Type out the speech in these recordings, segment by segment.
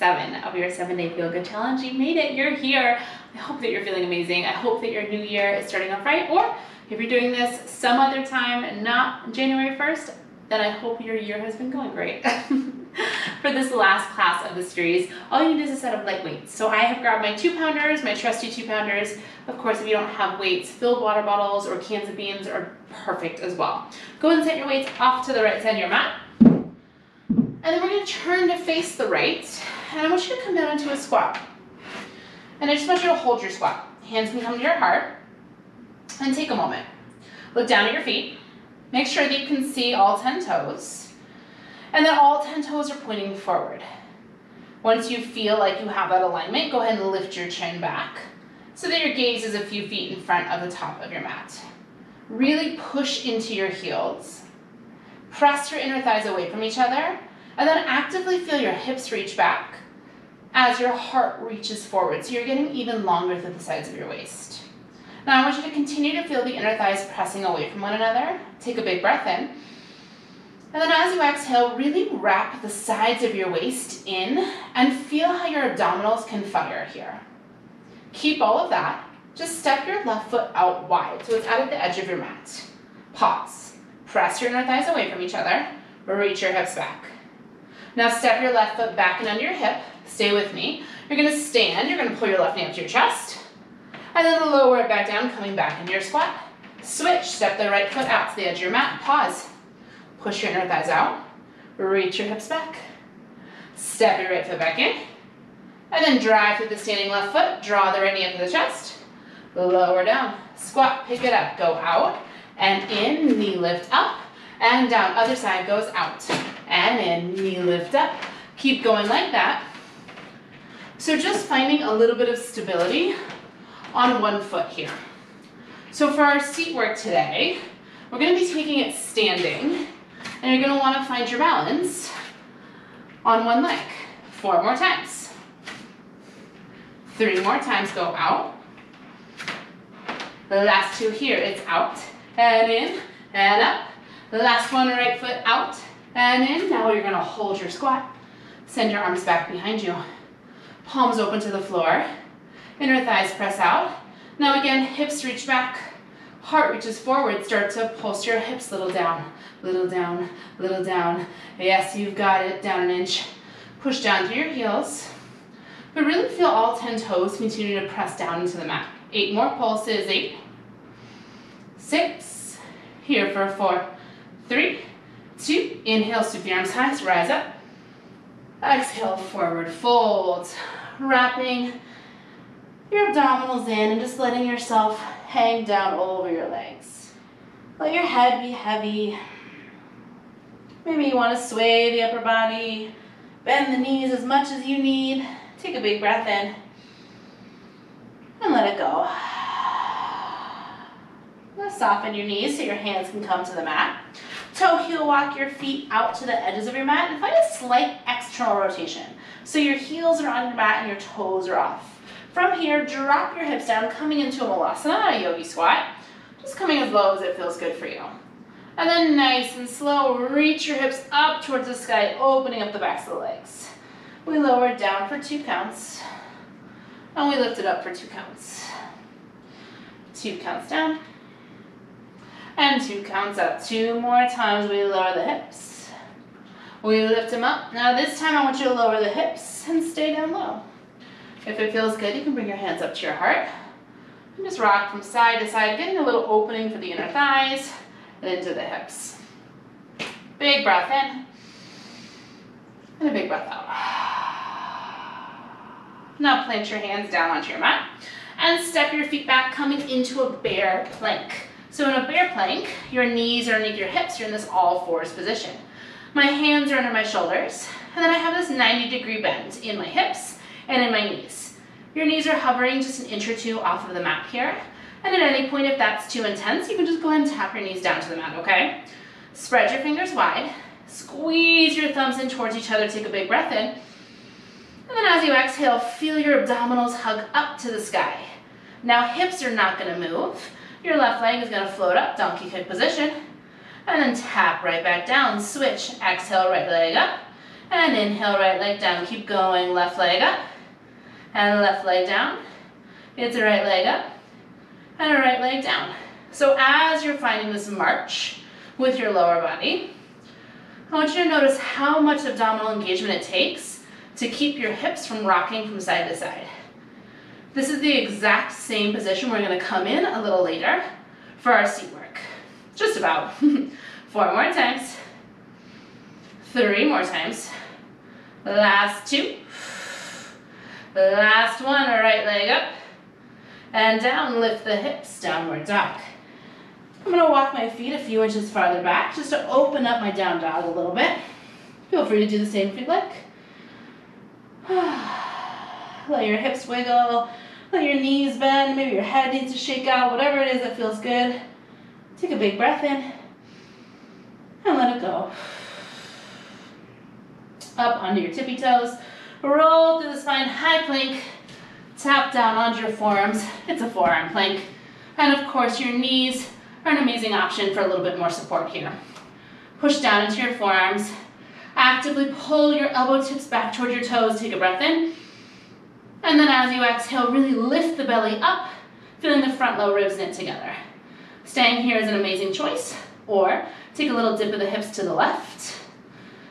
seven of your seven day feel good challenge. You made it, you're here. I hope that you're feeling amazing. I hope that your new year is starting off right. Or if you're doing this some other time, not January 1st, then I hope your year has been going great. For this last class of the series, all you need is a set of light weights. So I have grabbed my two pounders, my trusty two pounders. Of course, if you don't have weights, filled water bottles or cans of beans are perfect as well. Go and set your weights off to the right side of your mat. And then we're gonna turn to face the right. And I want you to come down into a squat. And I just want you to hold your squat. Hands can come to your heart. And take a moment. Look down at your feet. Make sure that you can see all 10 toes. And then all 10 toes are pointing forward. Once you feel like you have that alignment, go ahead and lift your chin back so that your gaze is a few feet in front of the top of your mat. Really push into your heels. Press your inner thighs away from each other, and then actively feel your hips reach back as your heart reaches forward. So you're getting even longer through the sides of your waist. Now I want you to continue to feel the inner thighs pressing away from one another. Take a big breath in. And then as you exhale, really wrap the sides of your waist in and feel how your abdominals can fire here. Keep all of that. Just step your left foot out wide so it's out at the edge of your mat. Pause. Press your inner thighs away from each other. Reach your hips back. Now step your left foot back and under your hip. Stay with me. You're gonna stand. You're gonna pull your left knee up to your chest. And then lower it back down, coming back into your squat. Switch, step the right foot out to the edge of your mat. Pause. Push your inner thighs out. Reach your hips back. Step your right foot back in. And then drive through the standing left foot. Draw the right knee up to the chest. Lower down. Squat, pick it up. Go out and in. Knee lift up and down. Other side goes out and in. Knee lift up. Keep going like that. So just finding a little bit of stability on one foot here. So for our seat work today, we're going to be taking it standing, and you're going to want to find your balance on one leg. Four more times. Three more times, go out. The last two here, it's out and in and up. The last one, right foot out and in. Now you're going to hold your squat. Send your arms back behind you. Palms open to the floor. Inner thighs press out. Now again, hips reach back, heart reaches forward. Start to pulse your hips little down, little down, little down. Yes, you've got it, down an inch. Push down to your heels. But really feel all 10 toes continue to press down into the mat. Eight more pulses, eight, six, here for four, three, two, inhale, sweep the arms high, rise up. Exhale, forward fold, wrapping your abdominals in and just letting yourself hang down over your legs. Let your head be heavy. Maybe you want to sway the upper body, bend the knees as much as you need. Take a big breath in and let it go. Soften your knees so your hands can come to the mat. Toe heel walk your feet out to the edges of your mat and find a slight external rotation. So your heels are on your mat and your toes are off. From here, drop your hips down, coming into a malasana, a yogi squat. Just coming as low as it feels good for you. And then nice and slow, reach your hips up towards the sky, opening up the backs of the legs. We lower down for two counts. And we lift it up for two counts. Two counts down. And two counts up. Two more times we lower the hips. We lift them up. Now this time I want you to lower the hips and stay down low. If it feels good, you can bring your hands up to your heart. And just rock from side to side, getting a little opening for the inner thighs and into the hips. Big breath in. And a big breath out. Now plant your hands down onto your mat and step your feet back, coming into a bear plank. So in a bear plank, your knees are underneath your hips, you're in this all fours position. My hands are under my shoulders, and then I have this 90 degree bend in my hips and in my knees. Your knees are hovering just an inch or two off of the mat here. And at any point, if that's too intense, you can just go ahead and tap your knees down to the mat, okay? Spread your fingers wide. Squeeze your thumbs in towards each other. Take a big breath in. And then as you exhale, feel your abdominals hug up to the sky. Now hips are not gonna move. Your left leg is gonna float up, donkey kick position. And then tap right back down. Switch, exhale, right leg up. And inhale, right leg down. Keep going, left leg up. And left leg down. It's a right leg up. And a right leg down. So as you're finding this march with your lower body, I want you to notice how much abdominal engagement it takes to keep your hips from rocking from side to side. This is the exact same position we're gonna come in a little later for our seat work. Just about. Four more times. Three more times. Last two. Last one, right leg up. And down, lift the hips, downward dog. I'm gonna walk my feet a few inches farther back just to open up my down dog a little bit. Feel free to do the same if you'd like. Let your hips wiggle, let your knees bend, maybe your head needs to shake out, whatever it is that feels good. Take a big breath in and let it go. Up onto your tippy toes, roll through the spine, high plank, tap down onto your forearms. It's a forearm plank. And of course your knees are an amazing option for a little bit more support here. Push down into your forearms. Actively pull your elbow tips back toward your toes. Take a breath in. And then as you exhale, really lift the belly up, feeling the front low ribs knit together. Staying here is an amazing choice. Or take a little dip of the hips to the left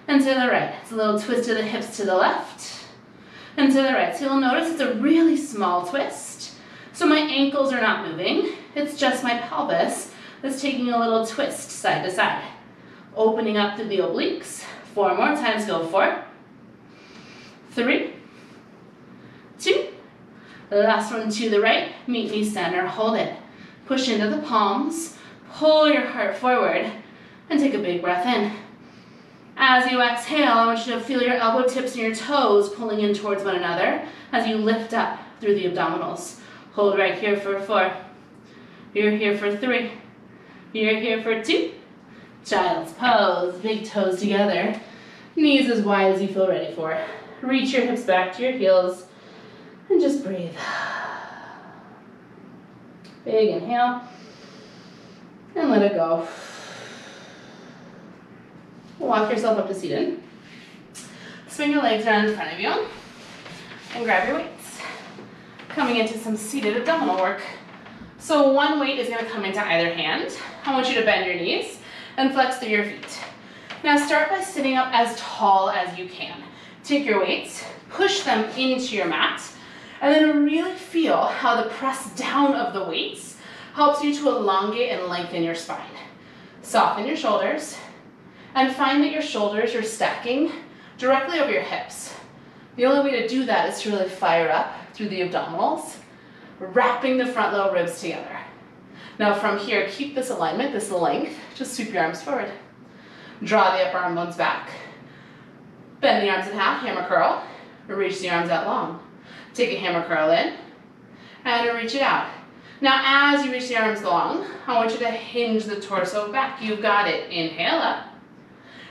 and to the right. It's a little twist of the hips to the left and to the right. So you'll notice it's a really small twist. So my ankles are not moving. It's just my pelvis that's taking a little twist side to side. Opening up through the obliques. Four more times, go for. Three, two, last one to the right, meet me center, hold it. Push into the palms, pull your heart forward, and take a big breath in. As you exhale, I want you to feel your elbow tips and your toes pulling in towards one another as you lift up through the abdominals. Hold right here for four. You're here for three. You're here for two. Child's pose, big toes together. Knees as wide as you feel ready for. Reach your hips back to your heels and just breathe. Big inhale and let it go. Walk yourself up to seated. Swing your legs around in front of you and grab your weights. Coming into some seated abdominal work. So one weight is gonna come into either hand. I want you to bend your knees and flex through your feet. Now start by sitting up as tall as you can. Take your weights, push them into your mat, and then really feel how the press down of the weights helps you to elongate and lengthen your spine. Soften your shoulders, and find that your shoulders are stacking directly over your hips. The only way to do that is to really fire up through the abdominals, wrapping the front low ribs together. Now from here, keep this alignment, this length, just sweep your arms forward. Draw the upper arm bones back. Bend the arms in half, hammer curl, reach the arms out long. Take a hammer curl in, and reach it out. Now as you reach the arms long, I want you to hinge the torso back. You've got it. Inhale up,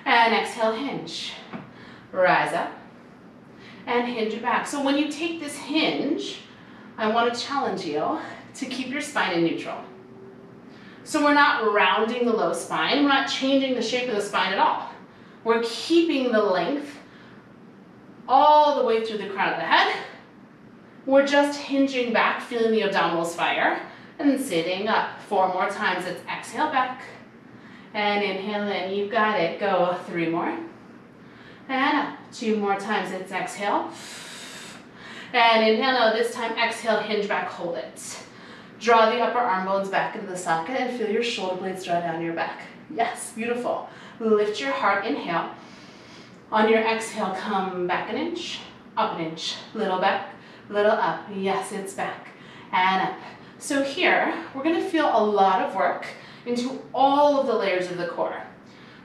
and exhale, hinge. Rise up and hinge it back. So when you take this hinge, I want to challenge you to keep your spine in neutral. So we're not rounding the low spine, we're not changing the shape of the spine at all. We're keeping the length all the way through the crown of the head. We're just hinging back, feeling the abdominals fire, and sitting up. Four more times, it's exhale back, and inhale in, you've got it. Go three more. And up. Two more times, it's exhale. And inhale, no, this time exhale, hinge back, hold it. Draw the upper arm bones back into the socket and feel your shoulder blades draw down your back. Yes, beautiful. Lift your heart, inhale. On your exhale, come back an inch, up an inch, little back, little up. Yes, it's back and up. So here, we're gonna feel a lot of work into all of the layers of the core.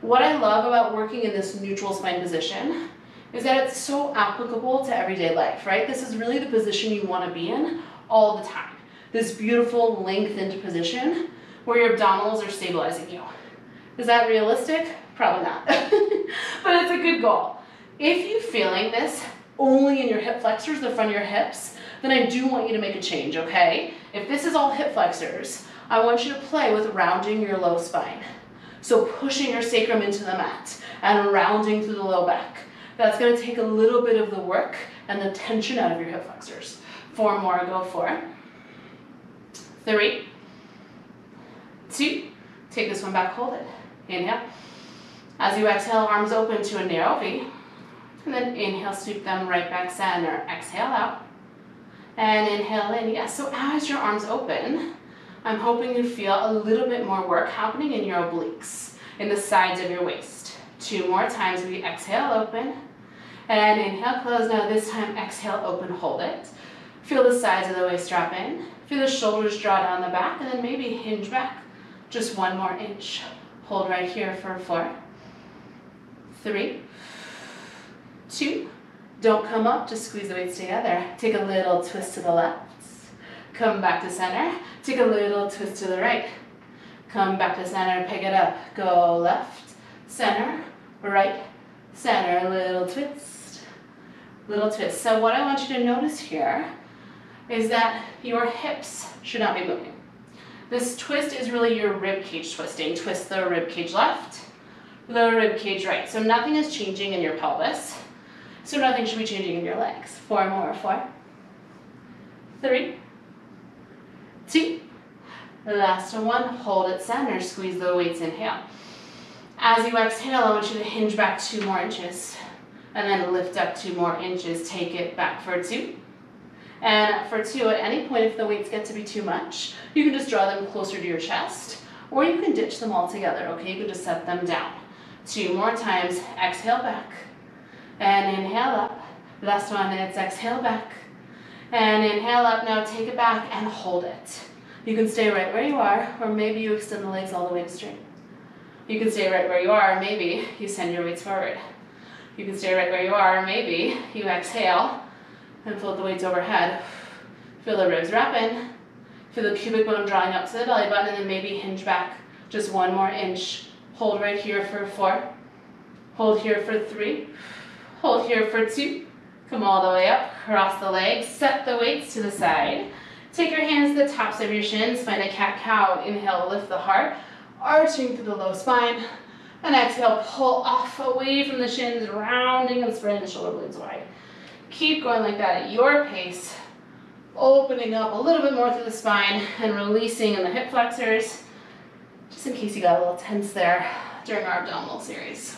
What I love about working in this neutral spine position is that it's so applicable to everyday life, right? This is really the position you want to be in all the time. This beautiful lengthened position where your abdominals are stabilizing you. Is that realistic? Probably not, but it's a good goal. If you're feeling this only in your hip flexors, the front of your hips, then I do want you to make a change, okay? If this is all hip flexors, I want you to play with rounding your low spine. So pushing your sacrum into the mat and rounding through the low back. That's gonna take a little bit of the work and the tension out of your hip flexors. Four more, go for Three, two, take this one back, hold it. Inhale. As you exhale, arms open to a narrow V. And then inhale, sweep them right back center. Exhale out. And inhale in. Yes, so as your arms open, I'm hoping you feel a little bit more work happening in your obliques, in the sides of your waist. Two more times, we exhale, open. And inhale, close. Now this time, exhale, open, hold it. Feel the sides of the waist drop in. Feel the shoulders draw down the back, and then maybe hinge back. Just one more inch. Hold right here for four, three, two. Don't come up, just squeeze the weights together. Take a little twist to the left. Come back to center. Take a little twist to the right. Come back to center, pick it up. Go left, center, right, center. Little twist, little twist. So what I want you to notice here is that your hips should not be moving. This twist is really your rib cage twisting. Twist the rib cage left, the rib cage right. So nothing is changing in your pelvis. So nothing should be changing in your legs. Four more, four, three, two, last one, hold it center, squeeze the weights, inhale. As you exhale, I want you to hinge back two more inches, and then lift up two more inches, take it back for two, and for two, at any point, if the weights get to be too much, you can just draw them closer to your chest, or you can ditch them all together, okay? You can just set them down. Two more times, exhale back, and inhale up. Last one, it's exhale back, and inhale up. Now take it back and hold it. You can stay right where you are, or maybe you extend the legs all the way to straight. You can stay right where you are, maybe you send your weights forward. You can stay right where you are, maybe you exhale, and float the weights overhead. Feel the ribs wrapping. Feel the pubic bone drawing up to the belly button and then maybe hinge back just one more inch. Hold right here for four. Hold here for three. Hold here for two. Come all the way up, cross the legs, set the weights to the side. Take your hands to the tops of your shins, find a cat-cow. Inhale, lift the heart, arching through the low spine. And exhale, pull off away from the shins, rounding and spreading the shoulder blades wide. Keep going like that at your pace. Opening up a little bit more through the spine and releasing in the hip flexors, just in case you got a little tense there during our abdominal series.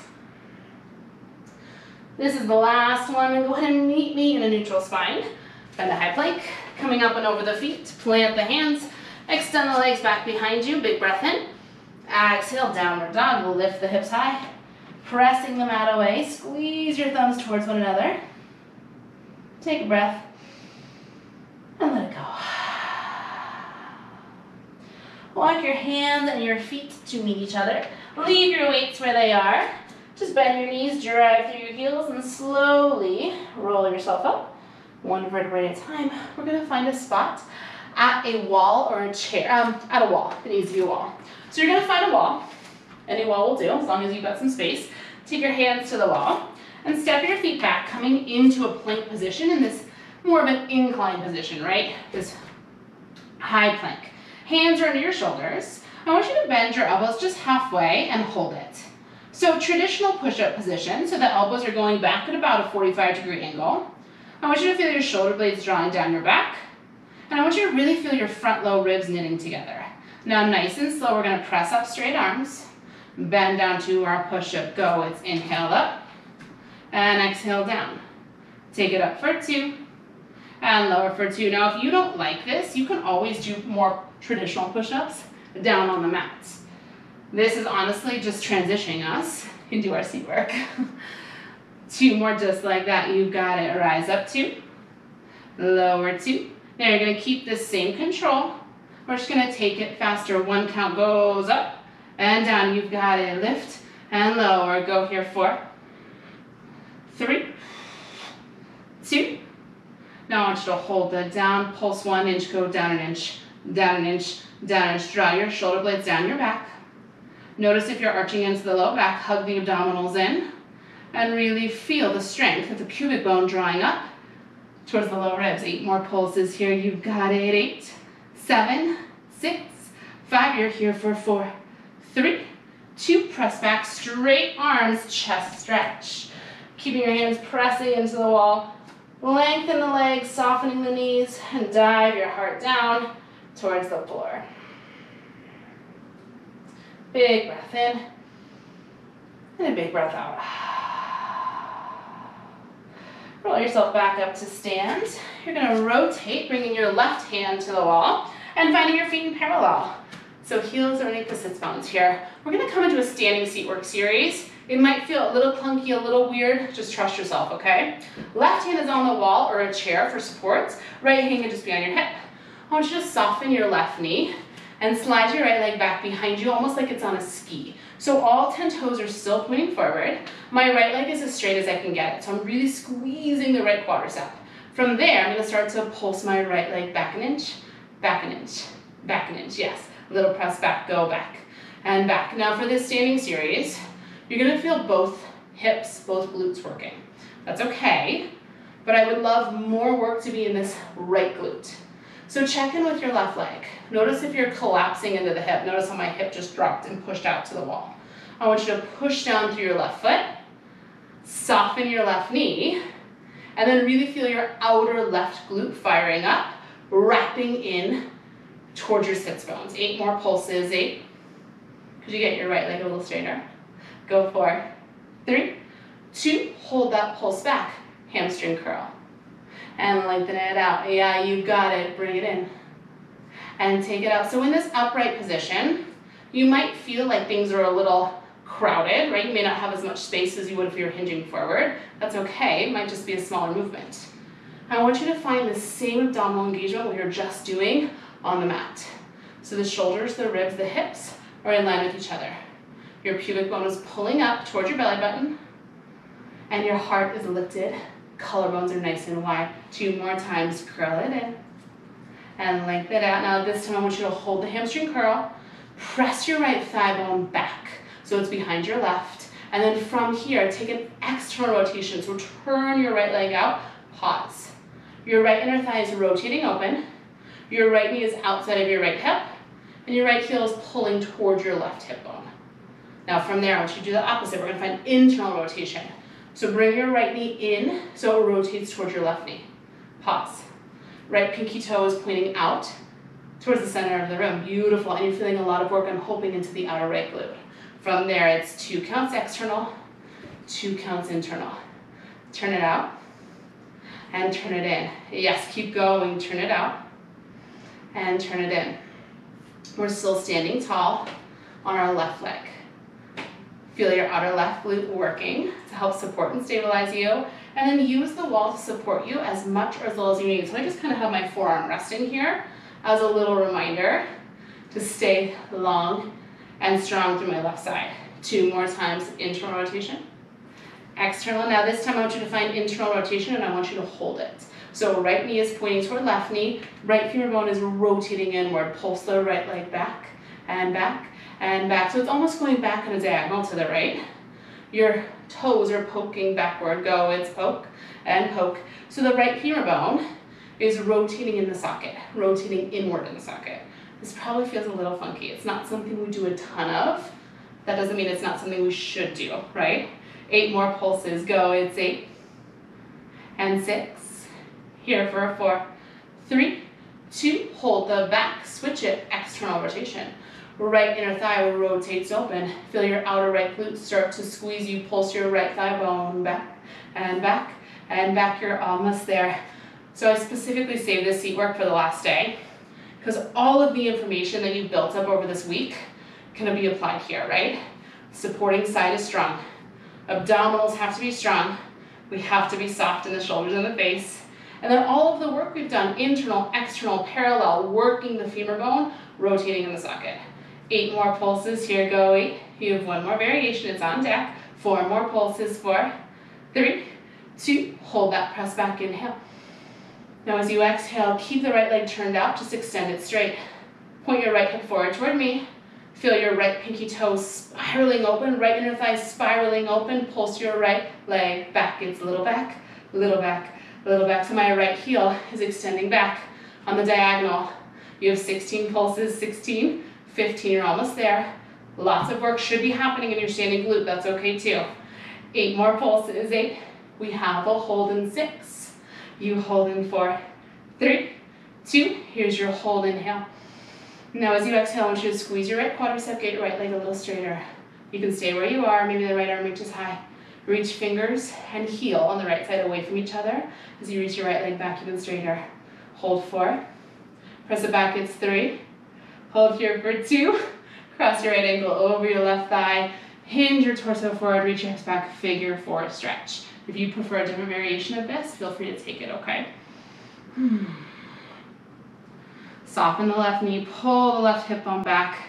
This is the last one, and go ahead and meet me in a neutral spine. Bend the high plank, coming up and over the feet, plant the hands, extend the legs back behind you, big breath in. Exhale, downward dog, we'll lift the hips high, pressing the mat away, squeeze your thumbs towards one another. Take a breath and let it go. Walk your hands and your feet to meet each other. Leave your weights where they are. Just bend your knees, drive through your heels, and slowly roll yourself up. One vertebrae at a time. We're gonna find a spot at a wall or a chair, um, at a wall. It needs to be a wall. So you're gonna find a wall. Any wall will do, as long as you've got some space. Take your hands to the wall and step your feet back, coming into a plank position in this more of an incline position, right? This high plank. Hands are under your shoulders. I want you to bend your elbows just halfway and hold it. So traditional push-up position, so the elbows are going back at about a 45 degree angle. I want you to feel your shoulder blades drawing down your back. And I want you to really feel your front low ribs knitting together. Now nice and slow, we're gonna press up straight arms, bend down to our push-up, go. It's inhale up, and exhale down. Take it up for two and lower for two. Now, if you don't like this, you can always do more traditional push-ups down on the mats. This is honestly just transitioning us into our seat work. two more just like that. You've got it. Rise up two, lower two. Now you're gonna keep the same control. We're just gonna take it faster. One count goes up and down. You've got it. Lift and lower. Go here for three, two. Now I want you to hold that down, pulse one inch, go down an inch, down an inch, down an inch. Draw your shoulder blades down your back. Notice if you're arching into the low back, hug the abdominals in, and really feel the strength of the pubic bone drawing up towards the low ribs. Eight more pulses here. You've got it. Eight, seven, six, five. You're here for four, three, two. Press back, straight arms, chest stretch. keeping your hands pressing into the wall. Lengthen the legs, softening the knees, and dive your heart down towards the floor. Big breath in, and a big breath out. Roll yourself back up to stand. You're gonna rotate, bringing your left hand to the wall, and finding your feet in parallel. So heels are underneath the sits bones here. We're gonna come into a standing seat work series. It might feel a little clunky, a little weird. Just trust yourself, okay? Left hand is on the wall or a chair for support. Right hand can just be on your hip. I want you to soften your left knee and slide your right leg back behind you, almost like it's on a ski. So all 10 toes are still pointing forward. My right leg is as straight as I can get. So I'm really squeezing the right quadricep. From there, I'm gonna start to pulse my right leg back an inch, back an inch, back an inch, yes. Little press back, go back, and back. Now for this standing series, you're gonna feel both hips, both glutes working. That's okay, but I would love more work to be in this right glute. So check in with your left leg. Notice if you're collapsing into the hip. Notice how my hip just dropped and pushed out to the wall. I want you to push down through your left foot, soften your left knee, and then really feel your outer left glute firing up, wrapping in towards your sits bones. Eight more pulses, eight. Could you get your right leg a little straighter? Go for three, two, hold that pulse back, hamstring curl. And lengthen it out. Yeah, you got it, bring it in. And take it out. So in this upright position, you might feel like things are a little crowded, right? You may not have as much space as you would if you were hinging forward. That's okay, it might just be a smaller movement. I want you to find the same abdominal engagement we are just doing on the mat. So the shoulders, the ribs, the hips are in line with each other. Your pubic bone is pulling up towards your belly button, and your heart is lifted. Collarbones are nice and wide. Two more times, curl it in, and lengthen it out. Now this time I want you to hold the hamstring curl, press your right thigh bone back, so it's behind your left, and then from here, take an external rotation. So turn your right leg out, pause. Your right inner thigh is rotating open, your right knee is outside of your right hip, and your right heel is pulling towards your left hip bone. Now from there, I want you to do the opposite. We're gonna find internal rotation. So bring your right knee in so it rotates towards your left knee. Pause. Right pinky toe is pointing out towards the center of the room. Beautiful, and you're feeling a lot of work, I'm hoping, into the outer right glute. From there, it's two counts external, two counts internal. Turn it out, and turn it in. Yes, keep going, turn it out, and turn it in. We're still standing tall on our left leg. Feel your outer left glute working to help support and stabilize you. And then use the wall to support you as much or as little as you need. So I just kind of have my forearm resting here as a little reminder to stay long and strong through my left side. Two more times, internal rotation. External, now this time I want you to find internal rotation and I want you to hold it. So right knee is pointing toward left knee, right femur bone is rotating inward. Pulse the right leg back and back and back. So it's almost going back in a diagonal to the right. Your toes are poking backward. Go, it's poke and poke. So the right femur bone is rotating in the socket, rotating inward in the socket. This probably feels a little funky. It's not something we do a ton of. That doesn't mean it's not something we should do, right? Eight more pulses. Go, it's eight and six. Here for a four, three, two, hold the back, switch it, external rotation. Right inner thigh rotates open. Feel your outer right glute start to squeeze you, pulse your right thigh bone back and back and back. You're almost there. So I specifically saved this seat work for the last day because all of the information that you've built up over this week can be applied here, right? Supporting side is strong. Abdominals have to be strong. We have to be soft in the shoulders and the face. And then all of the work we've done, internal, external, parallel, working the femur bone, rotating in the socket. Eight more pulses, here go eight. You have one more variation, it's on deck. Four more pulses, four, three, two, hold that press back, inhale. Now as you exhale, keep the right leg turned out, just extend it straight. Point your right hip forward toward me. Feel your right pinky toe spiraling open, right inner thigh spiraling open. Pulse your right leg back, it's a little back, little back, little back. So my right heel is extending back on the diagonal. You have 16 pulses, 16, 15, you're almost there. Lots of work should be happening in your standing glute, that's okay too. Eight more pulses, eight, We have a hold in six. You hold in four, three, two. Here's your hold inhale. Now as you exhale, I want you to squeeze your right quadricep, get your right leg a little straighter. You can stay where you are, maybe the right arm reaches high. Reach fingers and heel on the right side away from each other. As you reach your right leg back even straighter. Hold four. Press it back, it's three. Hold here for two. Cross your right ankle over your left thigh. Hinge your torso forward, reach your hips back, figure four stretch. If you prefer a different variation of this, feel free to take it, okay? Hmm. Soften the left knee, pull the left hip bone back,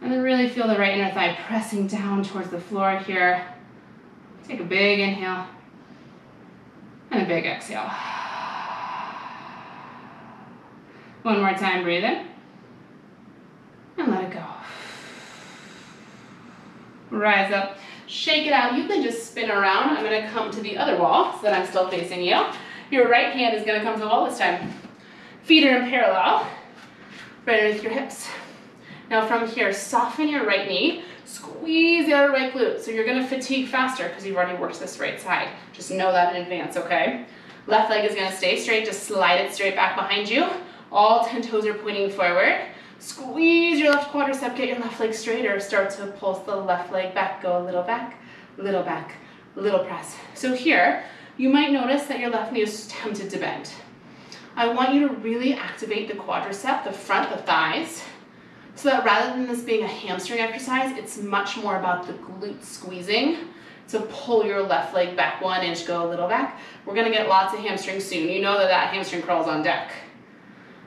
and then really feel the right inner thigh pressing down towards the floor here. Take a big inhale and a big exhale. One more time, breathe in and let it go. Rise up, shake it out. You can just spin around. I'm gonna come to the other wall so that I'm still facing you. Your right hand is gonna come to the wall this time. Feet are in parallel, right underneath your hips. Now from here, soften your right knee, squeeze the other right glute. So you're gonna fatigue faster because you've already worked this right side. Just know that in advance, okay? Left leg is gonna stay straight, just slide it straight back behind you. All 10 toes are pointing forward. Squeeze your left quadricep, get your left leg straighter. Start to pulse the left leg back. Go a little back, little back, little press. So here, you might notice that your left knee is tempted to bend. I want you to really activate the quadricep, the front, the thighs, so that rather than this being a hamstring exercise, it's much more about the glute squeezing to pull your left leg back one inch, go a little back. We're gonna get lots of hamstrings soon. You know that that hamstring curl's on deck.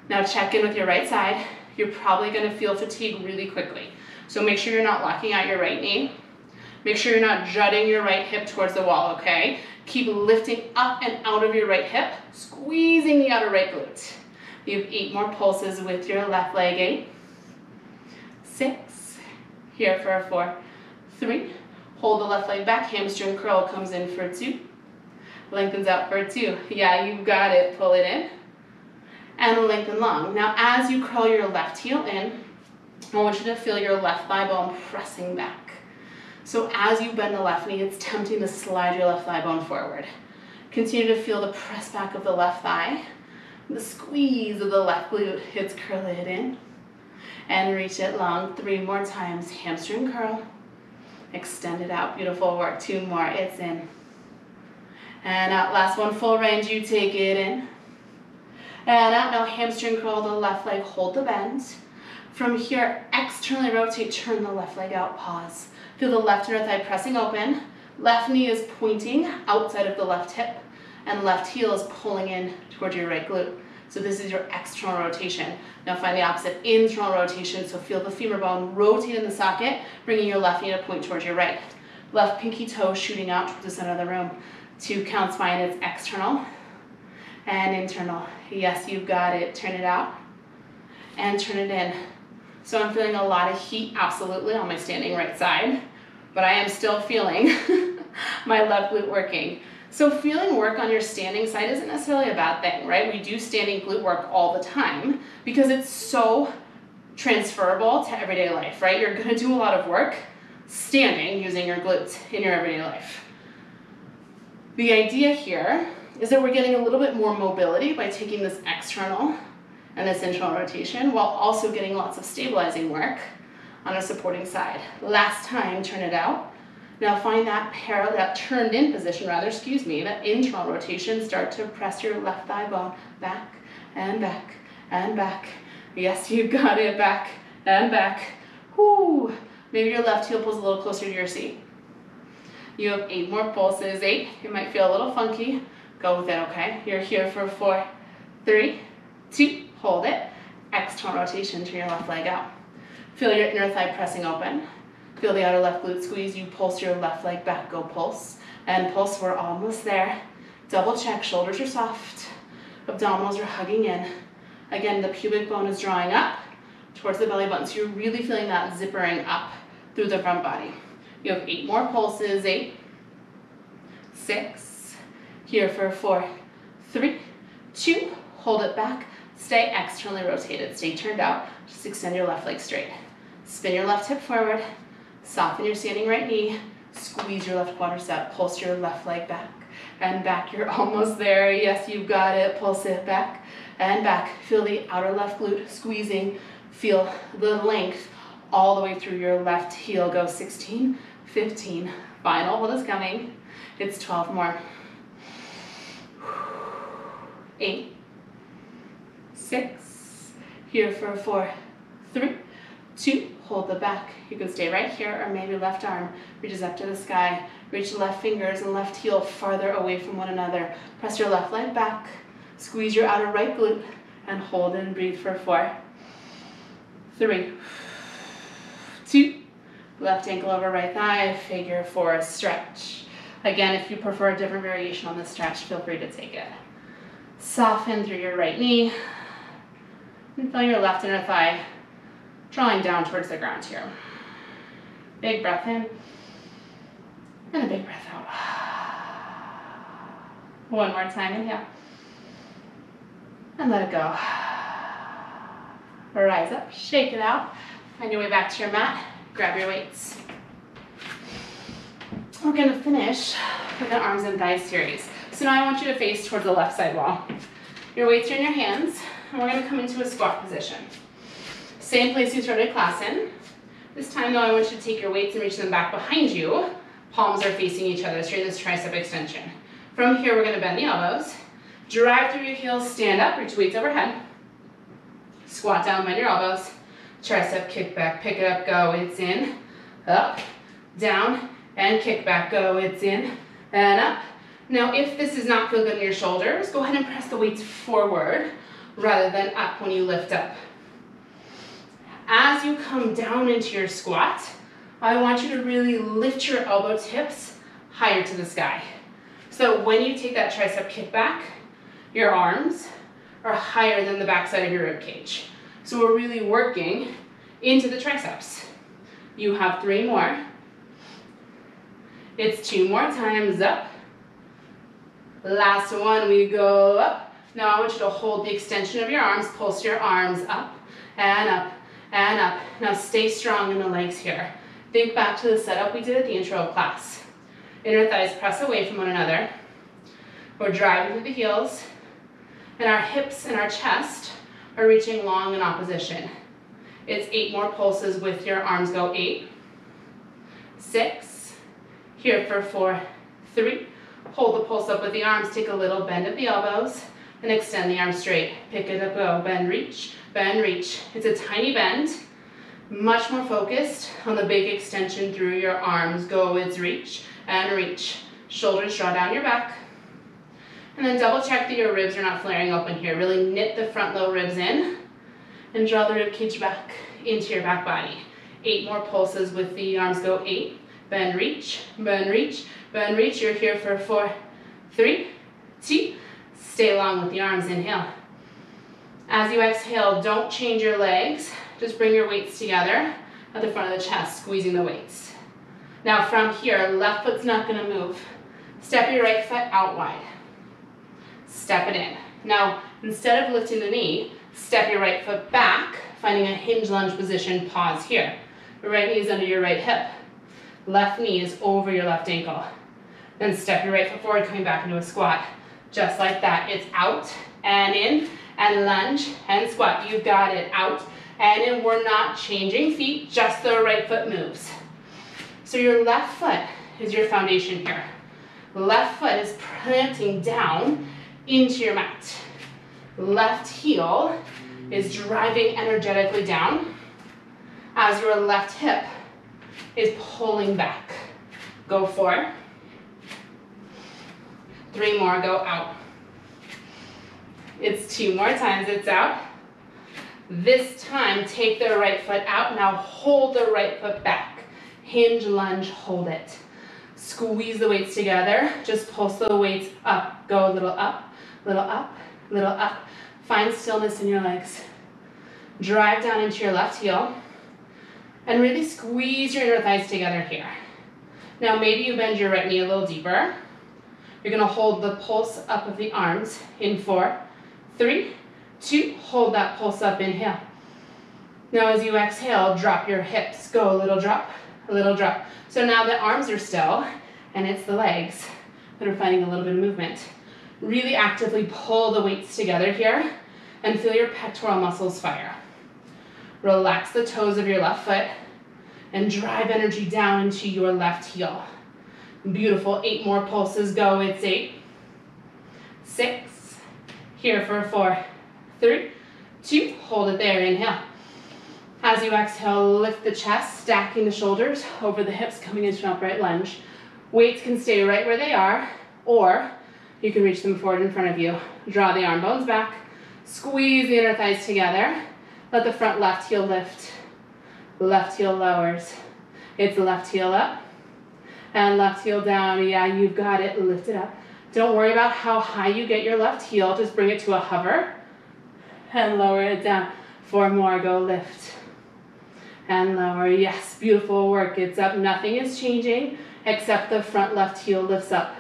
Now check in with your right side you're probably gonna feel fatigue really quickly. So make sure you're not locking out your right knee. Make sure you're not jutting your right hip towards the wall, okay? Keep lifting up and out of your right hip, squeezing the outer right glute. You have eight more pulses with your left leg, eight, six, here for a four, three, hold the left leg back, hamstring curl comes in for two, lengthens out for two. Yeah, you got it, pull it in, and lengthen long. Now as you curl your left heel in, I want you to feel your left thigh bone pressing back. So as you bend the left knee, it's tempting to slide your left thigh bone forward. Continue to feel the press back of the left thigh, the squeeze of the left glute, it's curl it in, and reach it long three more times, hamstring curl, extend it out, beautiful work, two more, it's in. And out, last one, full range, you take it in, and out now, hamstring curl the left leg, hold the bend. From here, externally rotate, turn the left leg out, pause. Feel the left inner thigh pressing open. Left knee is pointing outside of the left hip, and left heel is pulling in towards your right glute. So this is your external rotation. Now find the opposite internal rotation. So feel the femur bone rotate in the socket, bringing your left knee to point towards your right. Left pinky toe shooting out towards the center of the room. Two counts fine, it's external and internal. Yes, you've got it. Turn it out and turn it in. So I'm feeling a lot of heat, absolutely, on my standing right side, but I am still feeling my left glute working. So feeling work on your standing side isn't necessarily a bad thing, right? We do standing glute work all the time because it's so transferable to everyday life, right? You're gonna do a lot of work standing using your glutes in your everyday life. The idea here is that we're getting a little bit more mobility by taking this external and this internal rotation while also getting lots of stabilizing work on a supporting side. Last time, turn it out. Now find that parallel, that turned in position rather, excuse me, that internal rotation. Start to press your left thigh bone back and back and back. Yes, you got it, back and back. Whoo. Maybe your left heel pulls a little closer to your seat. You have eight more pulses, eight. It might feel a little funky. Go with it, okay? You're here for four, three, two, hold it. External rotation, turn your left leg out. Feel your inner thigh pressing open. Feel the outer left glute squeeze. You pulse your left leg back, go pulse. And pulse, we're almost there. Double check, shoulders are soft. Abdominals are hugging in. Again, the pubic bone is drawing up towards the belly button. So you're really feeling that zippering up through the front body. You have eight more pulses, eight, six, here for four, three, two, hold it back, stay externally rotated, stay turned out, just extend your left leg straight. Spin your left hip forward, soften your standing right knee, squeeze your left quadricep, pulse your left leg back, and back. You're almost there. Yes, you've got it. Pulse it back and back. Feel the outer left glute squeezing. Feel the length all the way through your left heel. Go 16, 15. Final hold is coming. It's 12 more. Eight, six, here for four, three, two, hold the back. You can stay right here or maybe left arm reaches up to the sky. Reach left fingers and left heel farther away from one another. Press your left leg back. Squeeze your outer right glute and hold and breathe for four, three, two, left ankle over right thigh, figure four, stretch. Again, if you prefer a different variation on the stretch, feel free to take it. Soften through your right knee and feel your left inner thigh drawing down towards the ground here. Big breath in and a big breath out. One more time, inhale. And let it go. Rise up, shake it out. Find your way back to your mat. Grab your weights. We're gonna finish with an arms and thighs series. So now I want you to face towards the left side wall. Your weights are in your hands, and we're gonna come into a squat position. Same place you started class in. This time though, I want you to take your weights and reach them back behind you. Palms are facing each other, you're this tricep extension. From here, we're gonna bend the elbows. Drive through your heels, stand up, reach weights overhead. Squat down, bend your elbows. Tricep, kick back, pick it up, go, it's in, up, down, and kick back, go, it's in, and up. Now, if this does not feel good in your shoulders, go ahead and press the weights forward rather than up when you lift up. As you come down into your squat, I want you to really lift your elbow tips higher to the sky. So when you take that tricep kick back, your arms are higher than the backside of your rib cage. So we're really working into the triceps. You have three more. It's two more times up. Last one, we go up. Now I want you to hold the extension of your arms, pulse your arms up and up and up. Now stay strong in the legs here. Think back to the setup we did at the intro of class. Inner thighs press away from one another. We're driving through the heels, and our hips and our chest are reaching long in opposition. It's eight more pulses with your arms go eight, six, here for four, three, hold the pulse up with the arms, take a little bend of the elbows, and extend the arms straight. Pick it up, go, bend, reach, bend, reach. It's a tiny bend, much more focused on the big extension through your arms. Go, it's reach, and reach. Shoulders draw down your back, and then double check that your ribs are not flaring open here. Really knit the front low ribs in and draw the rib cage back into your back body. Eight more pulses with the arms go eight. Bend, reach, bend, reach, bend, reach. You're here for four, three, two. Stay long with the arms, inhale. As you exhale, don't change your legs. Just bring your weights together at the front of the chest, squeezing the weights. Now from here, left foot's not gonna move. Step your right foot out wide step it in. Now, instead of lifting the knee, step your right foot back, finding a hinge lunge position, pause here. Right knee is under your right hip. Left knee is over your left ankle. Then step your right foot forward, coming back into a squat. Just like that. It's out and in and lunge and squat. You've got it. Out and in. We're not changing feet, just the right foot moves. So your left foot is your foundation here. Left foot is planting down into your mat. Left heel is driving energetically down as your left hip is pulling back. Go four. Three more, go out. It's two more times, it's out. This time, take the right foot out. Now hold the right foot back. Hinge, lunge, hold it. Squeeze the weights together. Just pulse the weights up. Go a little up little up, little up. Find stillness in your legs. Drive down into your left heel and really squeeze your inner thighs together here. Now maybe you bend your right knee a little deeper. You're gonna hold the pulse up of the arms in four, three, two, hold that pulse up, inhale. Now as you exhale, drop your hips. Go a little drop, a little drop. So now the arms are still and it's the legs. that are finding a little bit of movement. Really actively pull the weights together here and feel your pectoral muscles fire. Relax the toes of your left foot and drive energy down into your left heel. Beautiful, eight more pulses, go, it's eight, six, here for four, three, two, hold it there, inhale. As you exhale, lift the chest, stacking the shoulders over the hips, coming into an upright lunge. Weights can stay right where they are, or you can reach them forward in front of you. Draw the arm bones back, squeeze the inner thighs together, let the front left heel lift. Left heel lowers. It's left heel up and left heel down. Yeah, you've got it. Lift it up. Don't worry about how high you get your left heel. Just bring it to a hover and lower it down. Four more. Go lift and lower. Yes, beautiful work. It's up. Nothing is changing except the front left heel lifts up.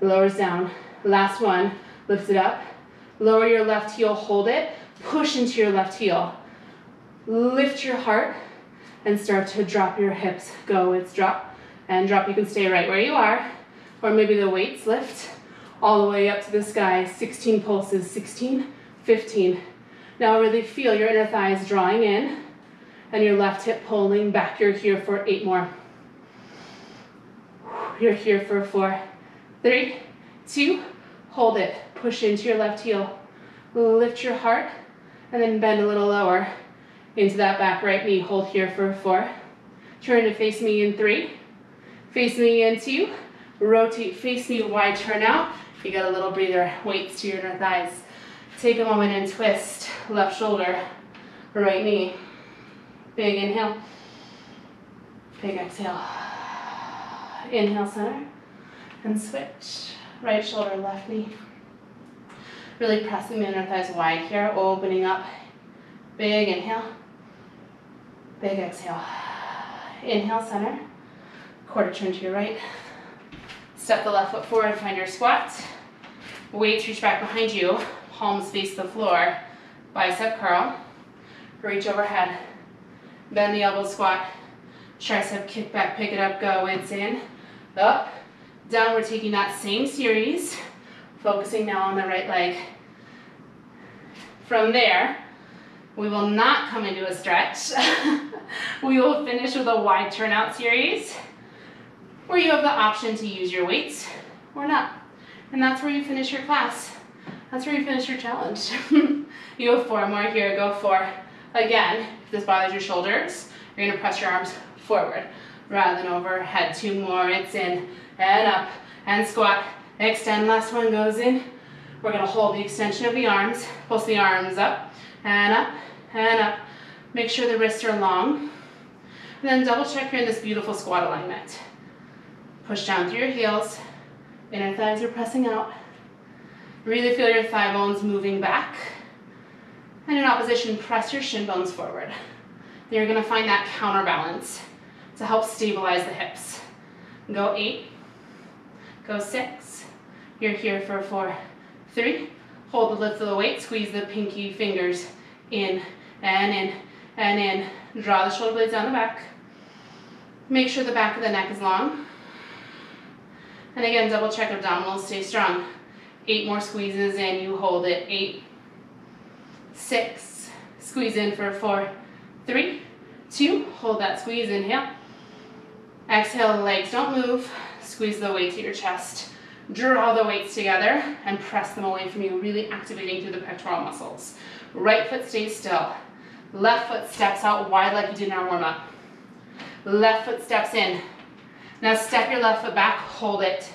Lowers down. Last one. Lift it up. Lower your left heel. Hold it. Push into your left heel. Lift your heart and start to drop your hips. Go. It's drop and drop. You can stay right where you are. Or maybe the weights lift all the way up to the sky. 16 pulses. 16, 15. Now really feel your inner thighs drawing in and your left hip pulling back. You're here for eight more. You're here for four, three, two, hold it. Push into your left heel. Lift your heart and then bend a little lower into that back right knee. Hold here for four. Turn to face me in three. Face me in two. Rotate, face me wide, turn out. You got a little breather, weights to your inner thighs. Take a moment and twist. Left shoulder, right knee. Big inhale. Big exhale. Inhale center. And switch. Right shoulder, left knee. Really pressing the inner thighs wide here, opening up. Big inhale. Big exhale. Inhale center. Quarter turn to your right. Step the left foot forward, find your squat. Weights reach back behind you. Palms face the floor. Bicep curl. Reach overhead. Bend the elbow squat. Tricep kick back, pick it up, go. It's in, up, down. We're taking that same series, focusing now on the right leg. From there, we will not come into a stretch. we will finish with a wide turnout series where you have the option to use your weights or not. And that's where you finish your class. That's where you finish your challenge. you have four more here, go four. Again, if this bothers your shoulders, you're gonna press your arms forward rather than overhead. Two more, it's in and up and squat. Extend, last one goes in. We're gonna hold the extension of the arms, pulse the arms up and up and up. Make sure the wrists are long. And then double check you're in this beautiful squat alignment. Push down through your heels. Inner thighs are pressing out. Really feel your thigh bones moving back. And in opposition, press your shin bones forward. Then you're gonna find that counterbalance to help stabilize the hips. Go eight, go six. You're here for four, three. Hold the lift of the weight, squeeze the pinky fingers in and in and in. Draw the shoulder blades down the back. Make sure the back of the neck is long. And again, double check abdominals, stay strong. Eight more squeezes and you hold it. Eight, six, squeeze in for four, three, two, hold that squeeze, inhale. Exhale, legs don't move. Squeeze the weight to your chest. Draw the weights together and press them away from you, really activating through the pectoral muscles. Right foot stays still. Left foot steps out wide like you did in our warm-up. Left foot steps in. Now step your left foot back, hold it.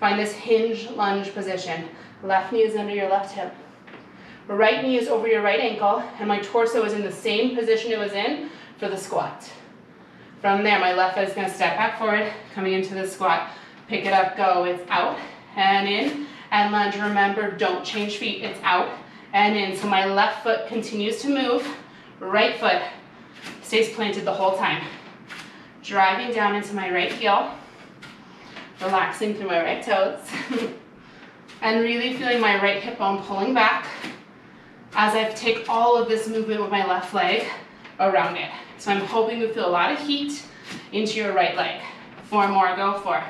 Find this hinge lunge position. Left knee is under your left hip. Right knee is over your right ankle, and my torso is in the same position it was in for the squat. From there, my left foot is gonna step back forward, coming into the squat. Pick it up, go, it's out and in, and lunge. Remember, don't change feet, it's out and in. So my left foot continues to move, right foot stays planted the whole time. Driving down into my right heel, relaxing through my right toes, and really feeling my right hip bone pulling back as I take all of this movement with my left leg around it. So I'm hoping to feel a lot of heat into your right leg. Four more, go four,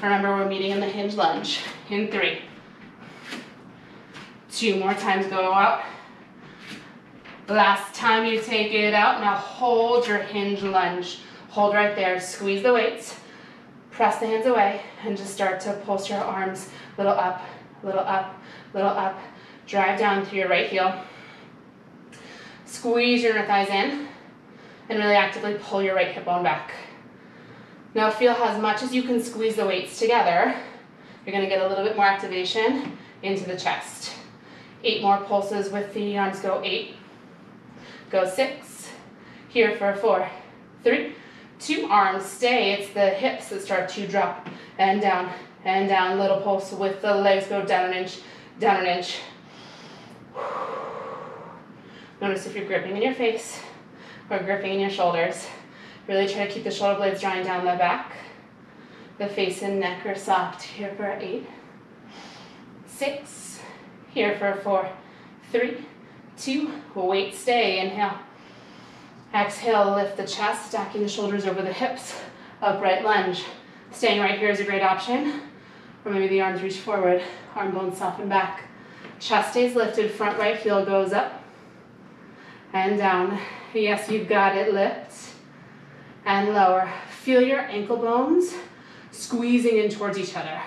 Remember, we're meeting in the hinge lunge in three. Two more times, go out. Last time you take it out, now hold your hinge lunge. Hold right there, squeeze the weights, press the hands away, and just start to pulse your arms, little up, little up, little up. Drive down through your right heel. Squeeze your inner thighs in, and really actively pull your right hip bone back. Now feel as much as you can squeeze the weights together, you're gonna get a little bit more activation into the chest. Eight more pulses with the arms, go eight, go six, here for four, three, two, arms. Stay, it's the hips that start to drop and down and down, little pulse with the legs, go down an inch, down an inch. Notice if you're gripping in your face or gripping in your shoulders. Really try to keep the shoulder blades drawing down the back. The face and neck are soft. Here for eight, six, here for four, three, two, weight stay, inhale. Exhale, lift the chest, stacking the shoulders over the hips, upright lunge. Staying right here is a great option. Or maybe the arms reach forward, arm bones soften back. Chest stays lifted, front right heel goes up and down. Yes, you've got it, lift and lower. Feel your ankle bones squeezing in towards each other.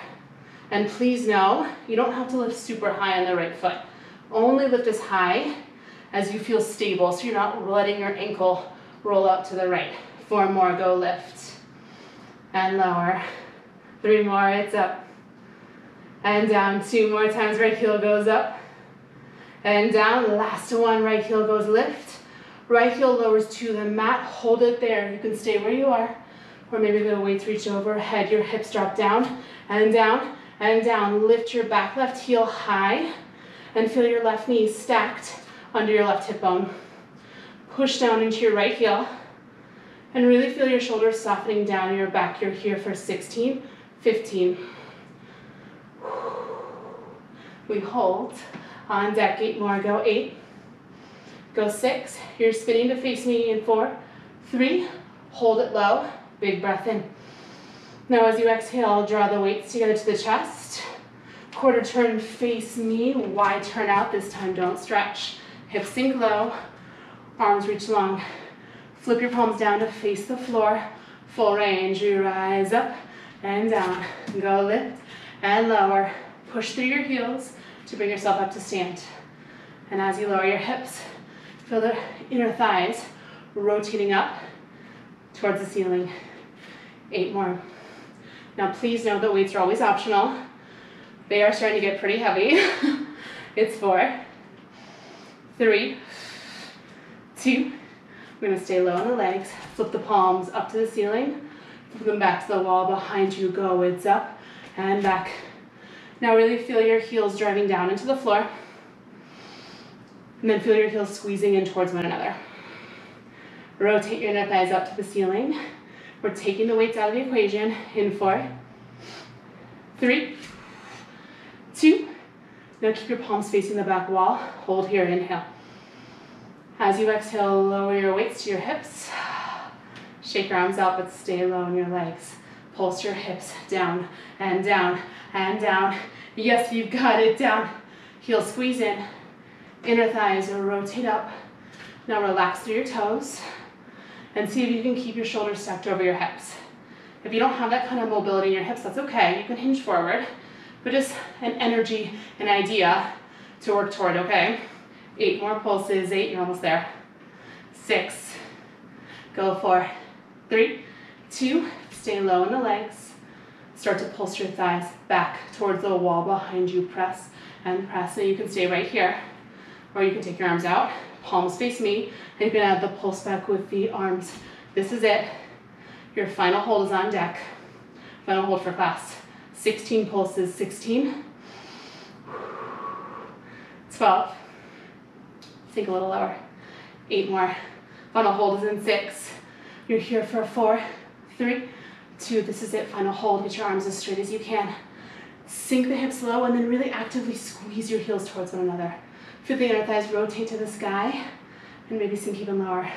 And please know, you don't have to lift super high on the right foot. Only lift as high as you feel stable, so you're not letting your ankle roll out to the right. Four more, go lift. And lower. Three more, it's up. And down, two more times, right heel goes up. And down, last one, right heel goes lift. Right heel lowers to the mat, hold it there. You can stay where you are, or maybe the weights reach overhead, your hips drop down and down and down. Lift your back left heel high and feel your left knee stacked under your left hip bone. Push down into your right heel and really feel your shoulders softening down your back. You're here for 16, 15. We hold on deck, eight more, go eight, go six, you're spinning to face me in four, three, hold it low, big breath in. Now as you exhale, draw the weights together to the chest, quarter turn, face me, wide turn out, this time don't stretch. Hips sink low, arms reach long. Flip your palms down to face the floor, full range. You rise up and down. Go lift and lower. Push through your heels to bring yourself up to stand. And as you lower your hips, feel the inner thighs rotating up towards the ceiling. Eight more. Now please know that weights are always optional. They are starting to get pretty heavy. it's four, three, two. We're gonna stay low on the legs. Flip the palms up to the ceiling. Flip them back to the wall behind you. Go, it's up and back. Now really feel your heels driving down into the floor. And then feel your heels squeezing in towards one another. Rotate your inner thighs up to the ceiling. We're taking the weights out of the equation in four, three, two, now keep your palms facing the back wall. Hold here, inhale. As you exhale, lower your weights to your hips. Shake your arms out, but stay low in your legs. Pulse your hips down and down and down. Yes, you've got it down. Heel squeeze in. Inner thighs rotate up. Now relax through your toes and see if you can keep your shoulders stacked over your hips. If you don't have that kind of mobility in your hips, that's okay. You can hinge forward but just an energy, an idea to work toward, okay? Eight more pulses, eight, you're almost there. Six, go for three, two, stay low in the legs. Start to pulse your thighs back towards the wall behind you, press and press. And you can stay right here, or you can take your arms out, palms face me, and you can add the pulse back with the arms. This is it. Your final hold is on deck. Final hold for class. 16 pulses, 16, 12, sink a little lower, eight more, final hold is in six, you're here for four, three, two, this is it, final hold, get your arms as straight as you can, sink the hips low and then really actively squeeze your heels towards one another, feel the inner thighs rotate to the sky, and maybe sink even lower,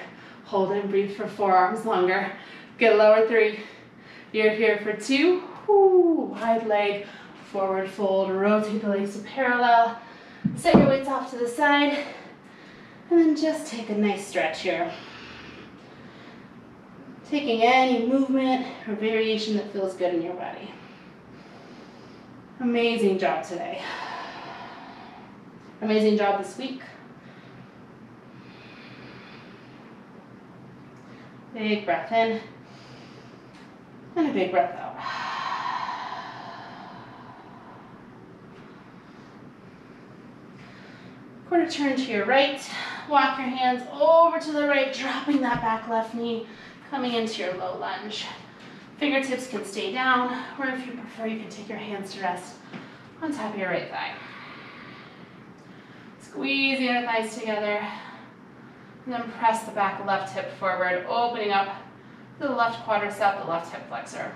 hold and breathe for four arms longer, get lower, three, you're here for two, Whoo, wide leg, forward fold, rotate the legs to parallel. Set your weights off to the side. And then just take a nice stretch here. Taking any movement or variation that feels good in your body. Amazing job today. Amazing job this week. Big breath in. And a big breath out. Quarter turn to your right. Walk your hands over to the right, dropping that back left knee, coming into your low lunge. Fingertips can stay down, or if you prefer, you can take your hands to rest on top of your right thigh. Squeeze the inner thighs together, and then press the back left hip forward, opening up the left quadricep, the left hip flexor.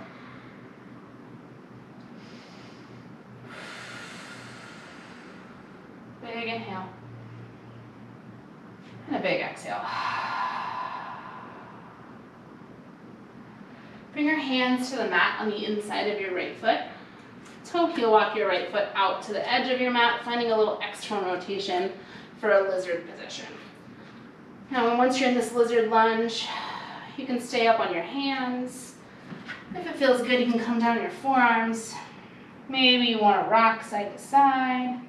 Big inhale. And a big exhale. Bring your hands to the mat on the inside of your right foot. Toe heel walk your right foot out to the edge of your mat, finding a little external rotation for a lizard position. Now, once you're in this lizard lunge, you can stay up on your hands. If it feels good, you can come down your forearms. Maybe you want to rock side to side.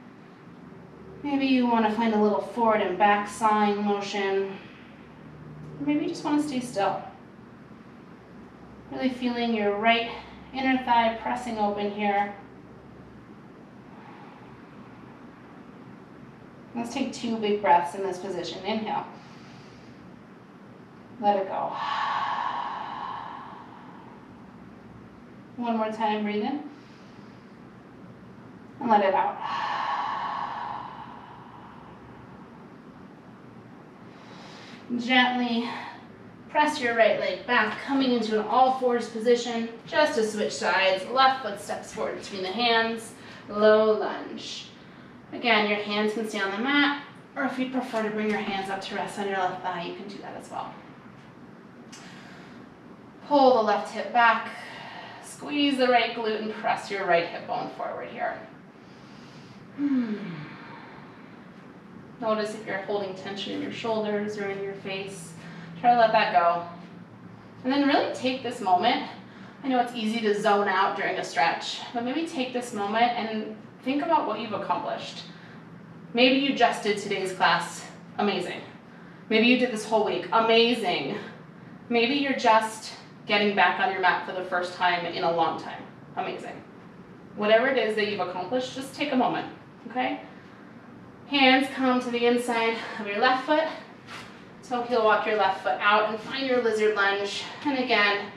Maybe you want to find a little forward and back sawing motion. maybe you just want to stay still. Really feeling your right inner thigh pressing open here. Let's take two big breaths in this position. Inhale. Let it go. One more time, breathe in. And let it out. Gently press your right leg back, coming into an all fours position, just to switch sides. Left foot steps forward between the hands, low lunge. Again, your hands can stay on the mat, or if you prefer to bring your hands up to rest on your left thigh, you can do that as well. Pull the left hip back, squeeze the right glute, and press your right hip bone forward here. Hmm. Notice if you're holding tension in your shoulders or in your face. Try to let that go. And then really take this moment. I know it's easy to zone out during a stretch, but maybe take this moment and think about what you've accomplished. Maybe you just did today's class. Amazing. Maybe you did this whole week. Amazing. Maybe you're just getting back on your mat for the first time in a long time. Amazing. Whatever it is that you've accomplished, just take a moment, okay? Hands come to the inside of your left foot. So heel walk your left foot out and find your lizard lunge. And again,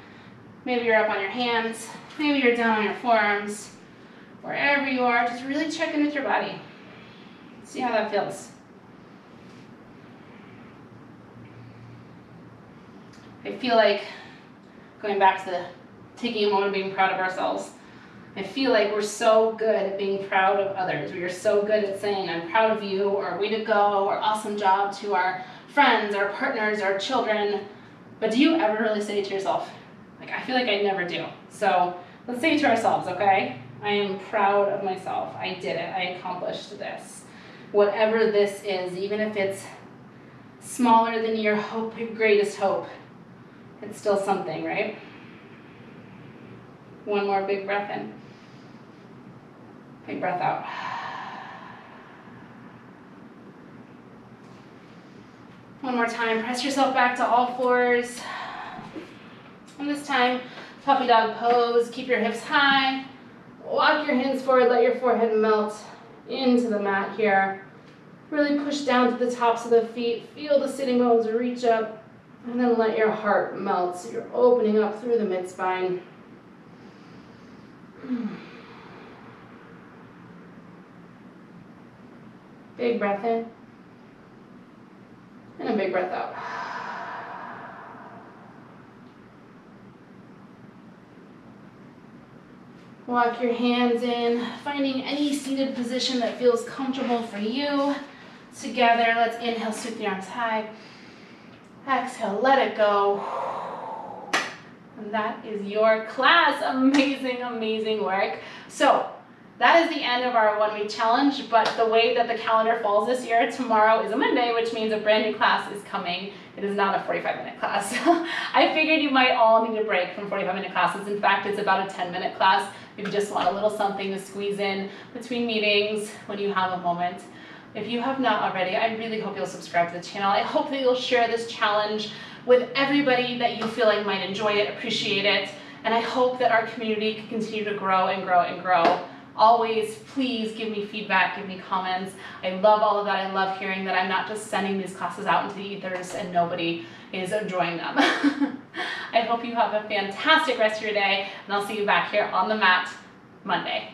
maybe you're up on your hands, maybe you're down on your forearms. Wherever you are, just really check in with your body. See how that feels. I feel like going back to the taking a moment being proud of ourselves. I feel like we're so good at being proud of others. We are so good at saying, I'm proud of you, or way to go, or awesome job to our friends, our partners, our children. But do you ever really say to yourself? Like, I feel like I never do. So let's say to ourselves, okay? I am proud of myself. I did it. I accomplished this. Whatever this is, even if it's smaller than your hope, your greatest hope, it's still something, right? One more big breath in. Big breath out. One more time, press yourself back to all fours. And this time, puppy dog pose. Keep your hips high. Walk your hands forward, let your forehead melt into the mat here. Really push down to the tops of the feet. Feel the sitting bones reach up. And then let your heart melt. So you're opening up through the mid spine. Big breath in. And a big breath out. Walk your hands in, finding any seated position that feels comfortable for you. Together, let's inhale, sweep the arms high. Exhale, let it go. And that is your class. Amazing, amazing work. So that is the end of our one week challenge, but the way that the calendar falls this year, tomorrow is a Monday, which means a brand new class is coming. It is not a 45 minute class. I figured you might all need a break from 45 minute classes. In fact, it's about a 10 minute class if you just want a little something to squeeze in between meetings when you have a moment. If you have not already, I really hope you'll subscribe to the channel. I hope that you'll share this challenge with everybody that you feel like might enjoy it, appreciate it, and I hope that our community can continue to grow and grow and grow. Always, please give me feedback, give me comments. I love all of that. I love hearing that I'm not just sending these classes out into the ethers and nobody is enjoying them. I hope you have a fantastic rest of your day, and I'll see you back here on the mat Monday.